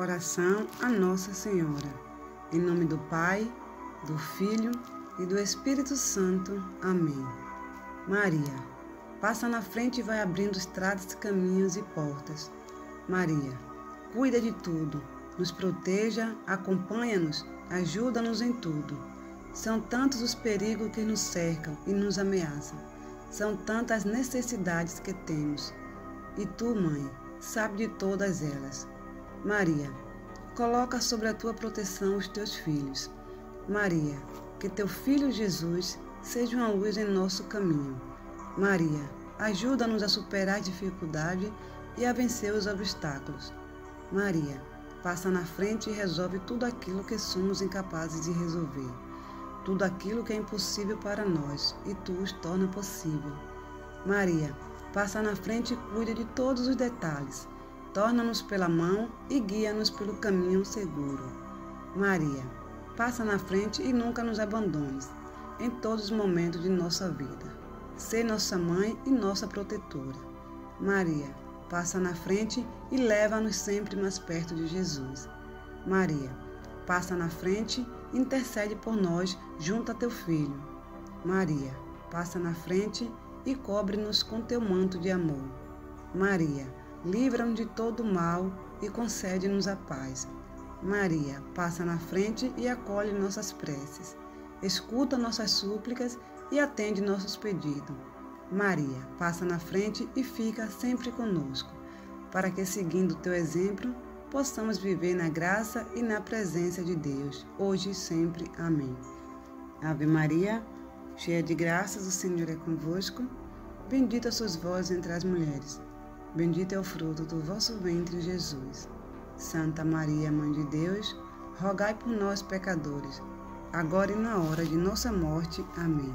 Oração a Nossa Senhora. Em nome do Pai, do Filho e do Espírito Santo. Amém. Maria, passa na frente e vai abrindo estradas, caminhos e portas. Maria, cuida de tudo, nos proteja, acompanha-nos, ajuda-nos em tudo. São tantos os perigos que nos cercam e nos ameaçam. São tantas necessidades que temos. E tu, mãe, sabe de todas elas. Maria, coloca sobre a tua proteção os teus filhos. Maria, que teu filho Jesus seja uma luz em nosso caminho. Maria, ajuda-nos a superar a dificuldade e a vencer os obstáculos. Maria, passa na frente e resolve tudo aquilo que somos incapazes de resolver. Tudo aquilo que é impossível para nós e tu os torna possível. Maria, passa na frente e cuida de todos os detalhes torna-nos pela mão e guia-nos pelo caminho seguro. Maria, passa na frente e nunca nos abandones, em todos os momentos de nossa vida. Sê nossa mãe e nossa protetora. Maria, passa na frente e leva-nos sempre mais perto de Jesus. Maria, passa na frente e intercede por nós junto a teu Filho. Maria, passa na frente e cobre-nos com teu manto de amor. Maria, livra-nos de todo mal e concede-nos a paz. Maria, passa na frente e acolhe nossas preces. Escuta nossas súplicas e atende nossos pedidos. Maria, passa na frente e fica sempre conosco, para que, seguindo o teu exemplo, possamos viver na graça e na presença de Deus, hoje e sempre. Amém. Ave Maria, cheia de graças, o Senhor é convosco. Bendita sois vós entre as mulheres. Bendito é o fruto do vosso ventre, Jesus. Santa Maria, Mãe de Deus, rogai por nós, pecadores, agora e na hora de nossa morte. Amém.